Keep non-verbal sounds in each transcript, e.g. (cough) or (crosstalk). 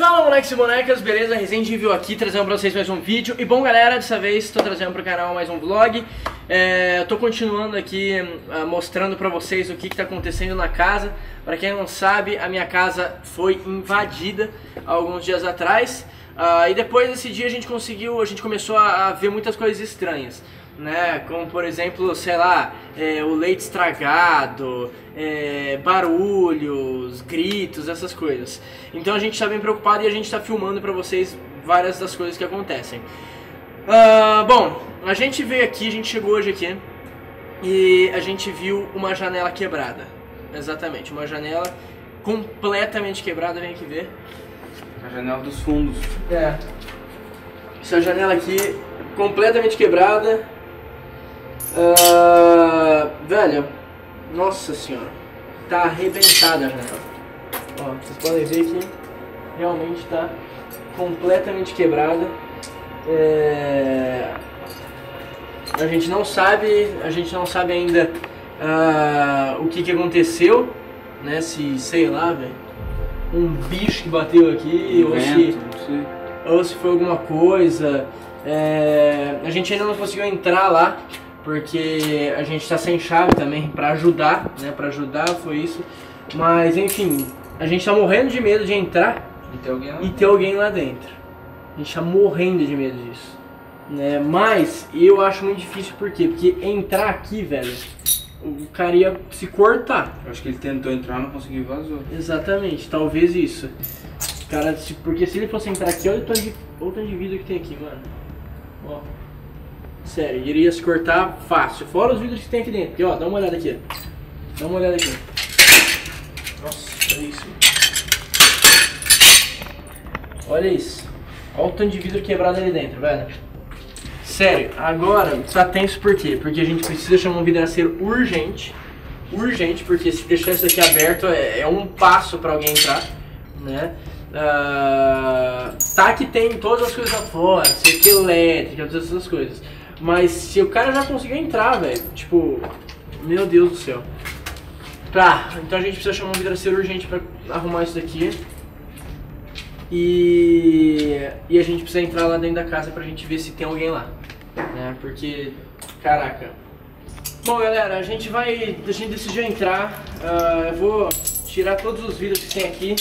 Fala moleques e bonecas, beleza? Resident Evil aqui, trazendo pra vocês mais um vídeo. E bom galera, dessa vez estou trazendo pro canal mais um vlog. É, Tô continuando aqui uh, mostrando pra vocês o que, que tá acontecendo na casa. Pra quem não sabe, a minha casa foi invadida alguns dias atrás. Uh, E depois desse dia a gente conseguiu, a gente começou a, a ver muitas coisas estranhas né? Como por exemplo, sei lá, é, o leite estragado, é, barulhos, gritos, essas coisas. Então a gente está bem preocupado e a gente está filmando para vocês várias das coisas que acontecem. Uh, bom, a gente veio aqui, a gente chegou hoje aqui e a gente viu uma janela quebrada. Exatamente, uma janela completamente quebrada, vem aqui ver. A janela dos fundos. É. Essa janela aqui completamente quebrada. Uh, velho, nossa senhora, tá arrebentada a janela. Ó, vocês podem ver que realmente tá completamente quebrada. É... A gente não sabe, a gente não sabe ainda uh, o que, que aconteceu, né? Se, sei lá, velho, um bicho que bateu aqui, Um ou vento, se ou se foi alguma coisa. É, a gente ainda não conseguiu entrar lá porque a gente tá sem chave também pra ajudar, né? Pra ajudar foi isso. Mas enfim, a gente tá morrendo de medo de entrar E tem alguém lá? e ter alguém lá dentro. A gente tá morrendo de medo disso. Né? Mas eu acho muito difícil por quê? Porque entrar aqui, velho, o cara ia se cortar. Eu acho que ele tentou entrar, não conseguiu vazou. Exatamente, talvez isso. Cara, porque se ele fosse entrar aqui, olha o tanto de, o tanto de vidro que tem aqui, mano. Ó. Sério, iria se cortar fácil. Fora os vidros que tem aqui dentro. Porque, ó, dá uma olhada aqui. Dá uma olhada aqui. Nossa, olha isso. Olha isso. Olha o tanto de vidro quebrado ali dentro, velho. Sério, agora tá tenso por quê? Porque a gente precisa chamar um vidraceiro urgente. Urgente, porque se deixar isso aqui aberto é, é um passo pra alguém entrar, né? Ah, tá que tem todas as coisas lá fora, cerca elétrica, todas essas coisas. Mas se o cara já conseguiu entrar, velho, tipo, meu Deus do céu. Tá, então a gente precisa chamar um vidraceiro urgente pra arrumar isso daqui. E, e a gente precisa entrar lá dentro da casa pra gente ver se tem alguém lá. Né? Porque, caraca. Bom, galera, a gente vai. A gente decidiu entrar. ah, eu vou tirar todos os vidros que tem aqui.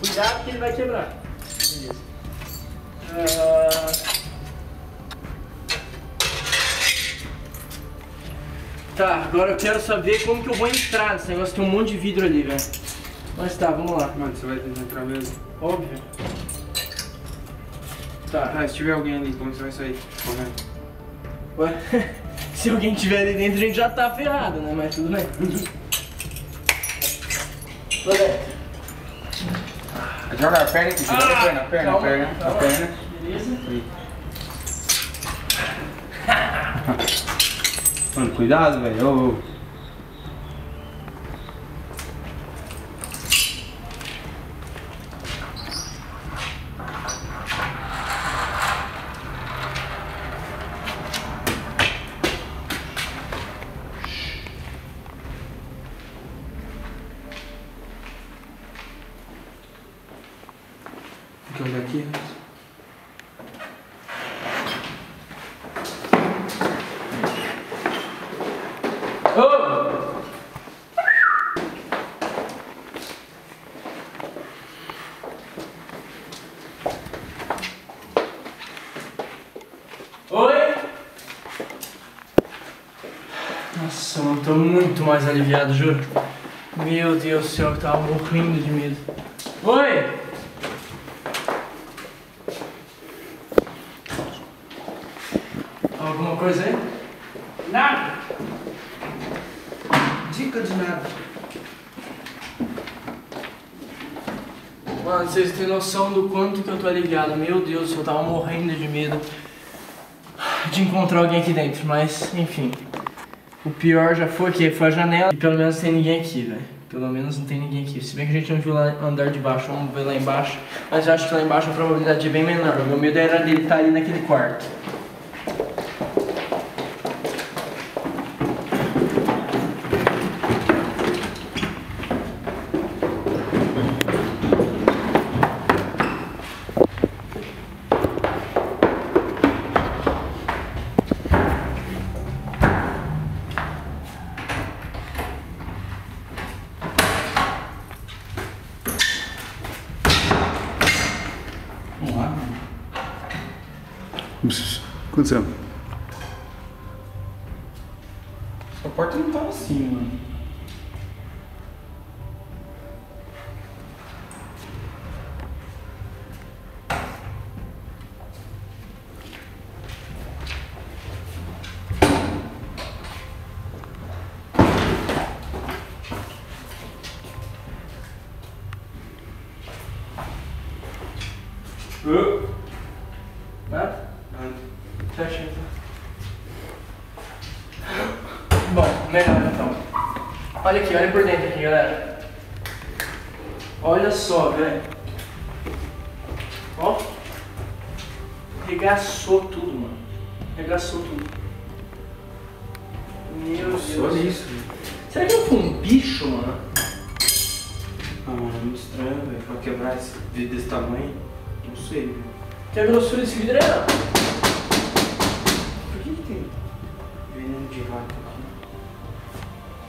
Cuidado que ele vai quebrar. Beleza. Ah, Tá, agora eu quero saber como que eu vou entrar nesse negócio. Tem um monte de vidro ali, velho. Mas tá, vamos lá. Mano, você vai tentar entrar mesmo. Óbvio. Tá. Ah, se tiver alguém ali, como você vai sair? Correndo. Ué, (laughs) Se alguém tiver ali dentro, a gente já tá ferrado, né? Mas tudo bem. Tô dentro. Joga a perna aqui, joga a perna, a perna, a calma, perna, a calma. perna. Beleza? (laughs) Mano, cuidado, velho. Ô, ô. Tem que olhar aqui. né? Ô! Oi? Nossa, mano, tô muito mais aliviado, juro. Meu Deus do céu, eu tava morrendo de medo. Oi? Alguma coisa aí? Nada. Dica de nada. Mano, vocês têm noção do quanto que eu tô aliviado. Meu Deus, eu tava morrendo de medo de encontrar alguém aqui dentro. Mas, enfim. O pior já foi que foi a janela. E pelo menos tem ninguém aqui, velho. Pelo menos não tem ninguém aqui. Se bem que a gente não viu lá andar de baixo, vamos ver lá embaixo. Mas eu acho que lá embaixo a probabilidade é bem menor. O meu medo era dele estar ali naquele quarto. Aconteceu. A porta não tava assim, mano. Nada? Fecha então. Bom, melhor então. Olha aqui, olha por dentro aqui, galera. Olha só, velho. Ó. Regaçou tudo, mano. Regaçou tudo. Meu Deus. Olha isso. Será que não foi um bicho, mano? Ah, mano, é muito estranho, velho. Pra quebrar esse vidro desse tamanho. Não sei, velho. Que a grossura desse vidro é. Por que que tem Veneno de rato aqui.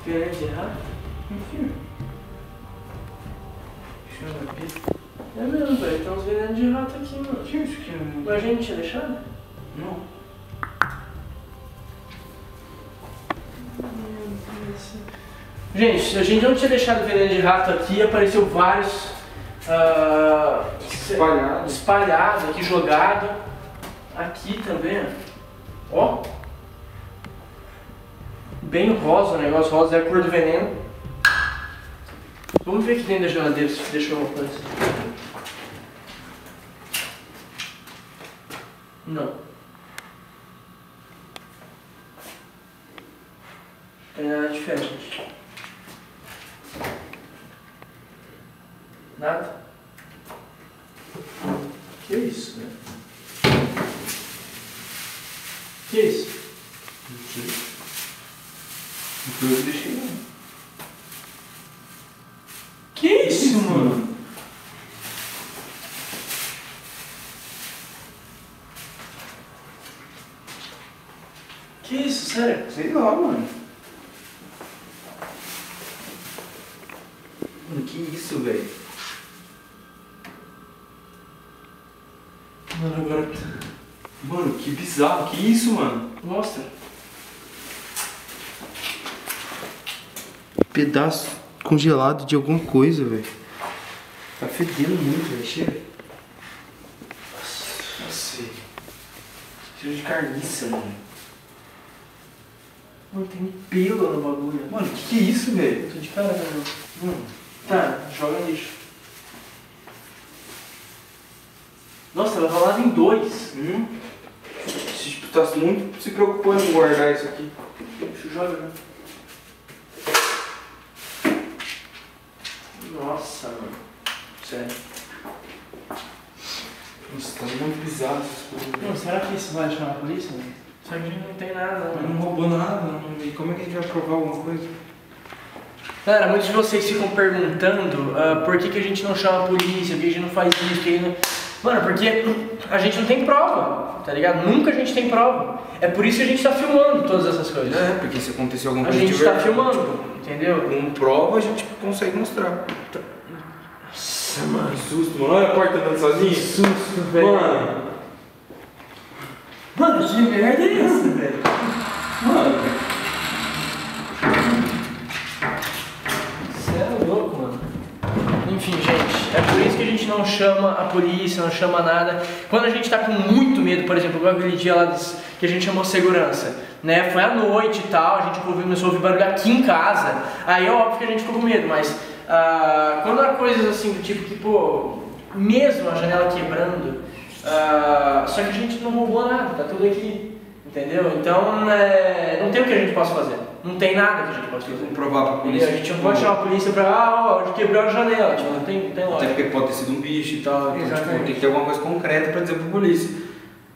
Veneno de rato? Enfim. Deixa eu ver aqui. É mesmo, velho. Tem uns venenos de rato aqui, mano. Tinha isso aqui, né? Mas a gente tinha deixado? Não. Gente, a gente não tinha deixado veneno de rato aqui, apareceu vários ah, Espalhado. espalhado aqui, jogado. Aqui também, ó. Bem rosa o negócio, rosa é a cor do veneno. Vamos ver aqui dentro da geladeira se deixou alguma coisa. Não. Tem nada diferente. Nada? Que isso, né? Que isso? Não sei. Foi eu que. Que isso, mano? Que isso, sério? Sei lá, mano. Mano, que isso, velho? Mano, agora. Mano, que bizarro. Que isso, mano? Mostra. Pedaço congelado de alguma coisa, velho. Tá fedendo muito, velho. Cheira. Nossa. Cheiro de carniça, mano. Mano, tem pelo no bagulho. Mano, que que é isso, velho? tô de cara, mano. Mano, Tá, joga no lixo. Nossa, ela rolava em dois. hum? Você tipo, tá muito se preocupando em guardar isso aqui. Deixa eu jogar. né? Nossa, mano. Sério. Nossa, tá muito bizarro essas coisas. Não, será que isso vai chamar a polícia, mano? Isso aqui não tem nada, não. Mas não roubou nada, não. E como é que a gente vai provar alguma coisa? Galera, muitos de vocês ficam perguntando ah, por que, que a gente não chama a polícia, por que a gente não faz isso, por que a gente não... Mano, porque a gente não tem prova, tá ligado? Nunca a gente tem prova. É por isso que a gente tá filmando todas essas coisas. É, porque se acontecer alguma A coisa gente de tá filmando, entendeu? Com prova a gente consegue mostrar. Nossa, mano, que susto, mano. Olha a porta andando sozinha. susto, Mano, Mano, que merda é essa, velho? mano. Você é louco, mano. Enfim, gente, é por isso que a gente não chama a polícia, não chama nada. Quando a gente tá com muito medo, por exemplo, igual aquele dia lá dos- que a gente chamou segurança, né? Foi à noite e tal, a gente começou a ouvir barulho aqui em casa. Aí é óbvio que a gente ficou com medo, mas ah, quando há coisas assim do tipo que, pô, mesmo a janela quebrando, ah, só que a gente não roubou nada, tá tudo aqui, entendeu? Então é, não tem o que a gente possa fazer, não tem nada que a gente possa fazer. Provar pra E polícia. a gente não pode chamar a polícia pra, ah, ó, quebrou a janela, tipo, não tem, não tem Até lógica. porque pode ter sido um bicho e tal. Então, tipo, tem que ter alguma coisa concreta pra dizer pra polícia.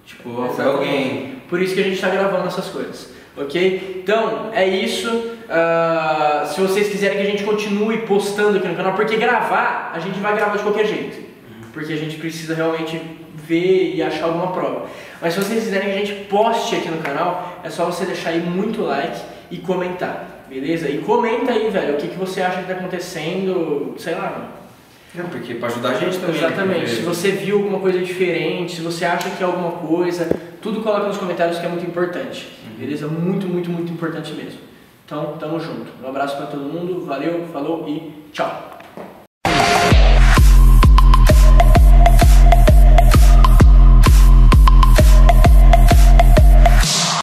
Tipo, foi Exatamente. alguém. Por isso que a gente tá gravando essas coisas, ok? Então, é isso. Ah, se vocês quiserem que a gente continue postando aqui no canal, porque gravar, a gente vai gravar de qualquer jeito. Porque a gente precisa realmente ver e achar alguma prova. Mas se vocês quiserem que a gente poste aqui no canal, é só você deixar aí muito like e comentar, beleza? E comenta aí, velho, o que, que você acha que tá acontecendo, sei lá, mano. Não, porque pra ajudar a gente também. né? Exatamente. Porque- Se você viu alguma coisa diferente, se você acha que é alguma coisa, tudo coloca nos comentários que é muito importante. Beleza? Muito, muito, muito importante mesmo. Então, tamo junto. Um abraço para todo mundo, valeu, falou e tchau.